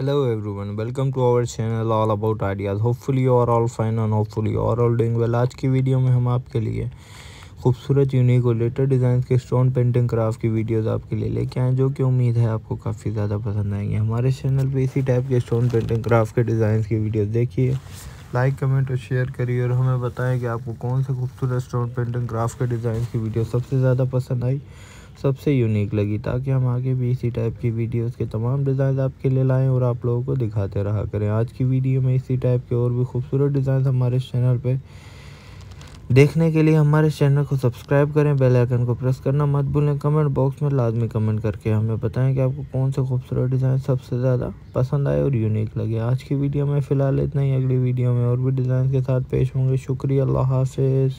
hello everyone, welcome to our channel all about ideas. Hopefully you are all fine and hopefully you are all doing well. आज की video में हम आपके लिए खूबसूरत unique और लेटर डिज़ाइन के स्टोन पेंटिंग क्राफ्ट की वीडियोस आपके लिए लेके आए जो कि उम्मीद है आपको काफ़ी ज़्यादा पसंद आएँगे। हमारे चैनल पे इसी टाइप के स्टोन पेंटिंग क्राफ्ट के डिज़ाइन की वीडियोस देखिए लाइक कमेंट और शेयर करिए और हमें बताएँ कि आपको कौन से खूबसूरत स्टोन पेंटिंग क्राफ्ट के डिज़ाइन की वीडियो सबसे ज़्यादा पसंद आई। सबसे यूनिक लगी ताकि हम आगे भी इसी टाइप की वीडियोस के तमाम डिज़ाइन आपके लिए लाएँ और आप लोगों को दिखाते रहा करें। आज की वीडियो में इसी टाइप के और भी खूबसूरत डिज़ाइन हमारे चैनल पे। देखने के लिए हमारे चैनल को सब्सक्राइब करें बेल आइकन को प्रेस करना मत भूलें कमेंट बॉक्स में लाजमी कमेंट करके हमें बताएँ कि आपको कौन सा खूबसूरत डिज़ाइन सबसे ज़्यादा पसंद आए और यूनिक लगे। आज की वीडियो में फ़िलहाल इतना ही, अगली वीडियो में और भी डिज़ाइन के साथ पेश होंगे। शुक्रिया, अल्लाह हाफिज़।